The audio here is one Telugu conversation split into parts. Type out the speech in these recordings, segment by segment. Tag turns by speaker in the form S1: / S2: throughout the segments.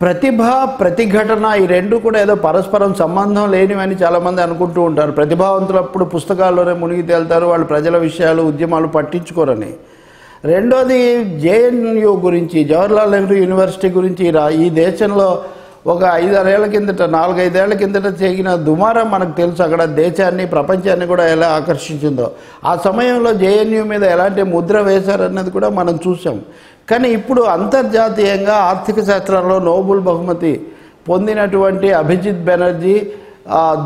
S1: ప్రతిభ ప్రతిఘటన ఈ రెండు కూడా ఏదో పరస్పరం సంబంధం లేనివని చాలామంది అనుకుంటూ ఉంటారు. ప్రతిభావంతులు అప్పుడు పుస్తకాల్లోనే మునిగి తేలుతారు వాళ్ళు ప్రజల విషయాలు ఉద్యమాలు పట్టించుకోరని. రెండోది జేఎన్యు గురించి జవహర్లాల్ నెహ్రూ యూనివర్సిటీ గురించి రా ఈ దేశంలో ఒక ఐదారేళ్ళ కిందట నాలుగైదేళ్ళ కిందట చేగిన దుమారం మనకు తెలుసు. అక్కడ దేశాన్ని ప్రపంచాన్ని కూడా ఎలా ఆకర్షించిందో. ఆ సమయంలో జేఎన్యూ మీద ఎలాంటి ముద్ర వేశారన్నది కూడా మనం చూసాం కానీ ఇప్పుడు అంతర్జాతీయంగా ఆర్థిక శాస్త్రంలో నోబుల్ బహుమతి పొందినటువంటి అభిజిత్ బెనర్జీ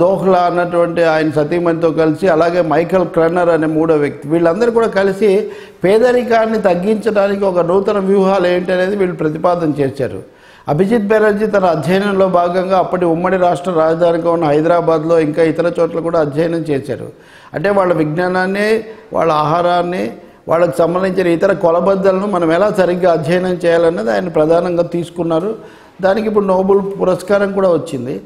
S1: దోహ్లా అన్నటువంటి ఆయన సతీమణితో కలిసి అలాగే మైకల్ క్రన్నర్ అనే మూడో వ్యక్తి వీళ్ళందరూ కూడా కలిసి పేదరికాన్ని తగ్గించడానికి ఒక నూతన వ్యూహాలు ఏంటి అనేది వీళ్ళు ప్రతిపాదన చేశారు. అభిజిత్ బెనర్జీ తన అధ్యయనంలో భాగంగా అప్పటి ఉమ్మడి రాష్ట్ర రాజధానిగా ఉన్న హైదరాబాద్లో ఇంకా ఇతర చోట్ల కూడా అధ్యయనం చేశారు. అంటే వాళ్ళ విజ్ఞానాన్ని వాళ్ళ ఆహారాన్ని వాళ్ళకి సంబంధించిన ఇతర కొలబద్దలను మనం ఎలా సరిగ్గా అధ్యయనం చేయాలన్నది ఆయన ప్రధానంగా తీసుకున్నారు. దానికి ఇప్పుడు నోబెల్ పురస్కారం కూడా వచ్చింది.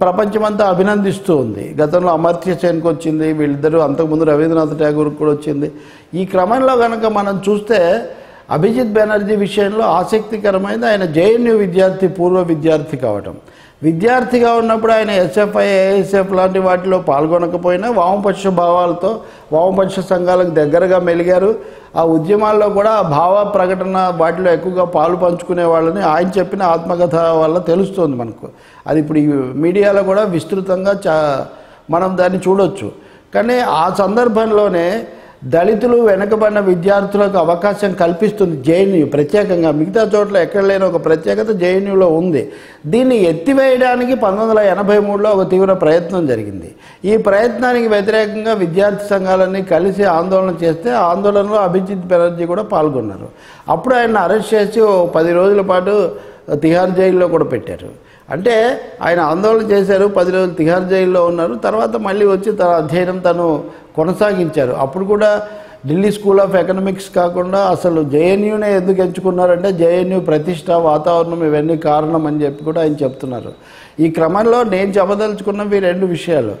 S1: ప్రపంచమంతా అభినందిస్తూ ఉంది. గతంలో అమర్త్య సేన్కి వచ్చింది వీళ్ళిద్దరూ అంతకుముందు రవీంద్రనాథ్ ఠాగూర్కి కూడా వచ్చింది. ఈ క్రమంలో కనుక మనం చూస్తే అభిజిత్ బెనర్జీ విషయంలో ఆసక్తికరమైనది ఆయన జేఎన్యూ విద్యార్థి పూర్వ విద్యార్థి కావటం. విద్యార్థిగా ఉన్నప్పుడు ఆయన ఎస్ఎఫ్ఐ ఏఎస్ఎఫ్ లాంటి వాటిలో పాల్గొనకపోయినా వామపక్ష భావాలతో వామపక్ష సంఘాలకు దగ్గరగా మెలిగారు. ఆ ఉద్యమాల్లో కూడా ఆ భావ ప్రకటన వాటిలో ఎక్కువగా పాలు పంచుకునే వాళ్ళని ఆయన చెప్పిన ఆత్మకథ వల్ల తెలుస్తుంది మనకు. అది ఇప్పుడు మీడియాలో కూడా విస్తృతంగా చా మనం దాన్ని చూడొచ్చు. కానీ ఆ సందర్భంలోనే దళితులు వెనుకబడిన విద్యార్థులకు అవకాశం కల్పిస్తుంది జేఎన్యూ. ప్రత్యేకంగా మిగతా చోట్ల ఎక్కడ లేని ఒక ప్రత్యేకత జేఎన్యూలో ఉంది. దీన్ని ఎత్తివేయడానికి పంతొమ్మిది వందల ఎనభై మూడులో ఒక తీవ్ర ప్రయత్నం జరిగింది. ఈ ప్రయత్నానికి వ్యతిరేకంగా విద్యార్థి సంఘాలన్నీ కలిసి ఆందోళన చేస్తే ఆందోళనలో అభిజిత్ బెనర్జీ కూడా పాల్గొన్నారు. అప్పుడు ఆయన అరెస్ట్ చేసి ఓ పది రోజుల పాటు తిహార్ జైల్లో కూడా పెట్టారు. అంటే ఆయన ఆందోళన చేశారు పది రోజులు తిహార్ జైల్లో ఉన్నారు తర్వాత మళ్ళీ వచ్చి తన అధ్యయనం తను కొనసాగించారు. అప్పుడు కూడా ఢిల్లీ స్కూల్ ఆఫ్ ఎకనామిక్స్ కాకుండా అసలు జేఎన్యూనే ఎందుకు ఎంచుకున్నారంటే జేఎన్యూ ప్రతిష్ట వాతావరణం ఇవన్నీ కారణం అని చెప్పి కూడా ఆయన చెప్తున్నారు. ఈ క్రమంలో నేను చెప్పదలుచుకున్నవి రెండు విషయాలు.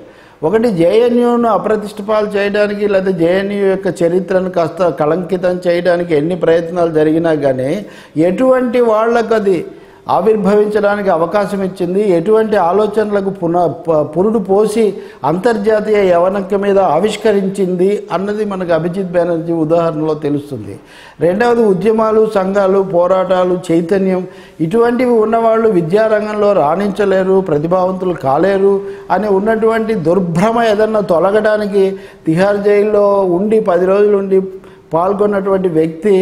S1: ఒకటి జేఎన్యూను అప్రతిష్టపాలు చేయడానికి లేదా జేఎన్యూ యొక్క చరిత్రను కాస్త కళంకితం చేయడానికి ఎన్ని ప్రయత్నాలు జరిగినా కానీ ఎటువంటి వాళ్ళకు అది ఆవిర్భవించడానికి అవకాశం ఇచ్చింది. ఎటువంటి ఆలోచనలకు పున పురుడు పోసి అంతర్జాతీయ యవనక మీద ఆవిష్కరించింది అన్నది మనకు అభిజిత్ బెనర్జీ ఉదాహరణలో తెలుస్తుంది. రెండవది ఉద్యమాలు సంఘాలు పోరాటాలు చైతన్యం ఇటువంటివి ఉన్నవాళ్ళు విద్యారంగంలో రాణించలేరు ప్రతిభావంతులు కాలేరు అని ఉన్నటువంటి దుర్భ్రమ ఏదన్నా తొలగడానికి తిహార్ జైల్లో ఉండి పది రోజులు ఉండి పాల్గొన్నటువంటి వ్యక్తి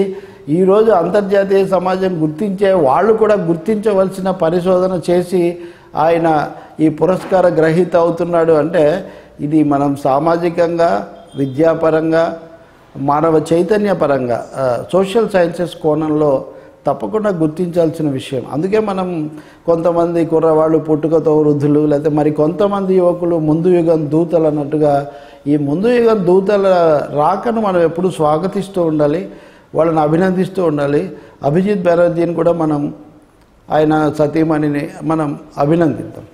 S1: ఈరోజు అంతర్జాతీయ సమాజం గుర్తించే వాళ్ళు కూడా గుర్తించవలసిన పరిశోధన చేసి ఆయన ఈ పురస్కార గ్రహీత అవుతున్నాడు అంటే ఇది మనం సామాజికంగా విద్యాపరంగా మానవ చైతన్యపరంగా సోషల్ సైన్సెస్ కోణంలో తప్పకుండా గుర్తించాల్సిన విషయం. అందుకే మనం కొంతమంది కుర్రవాళ్ళు పుట్టుకతో వృద్ధులు లేకపోతే మరి కొంతమంది యువకులు ముందు యుగం దూతలు అన్నట్టుగా ఈ ముందు యుగం దూతల రాకను మనం ఎప్పుడు స్వాగతిస్తూ ఉండాలి. వాళ్ళని అభినందిస్తూ ఉండాలి. అభిజిత్ బెనర్జీని కూడా మనం ఆయన సతీమణిని మనం అభినందిద్దాం.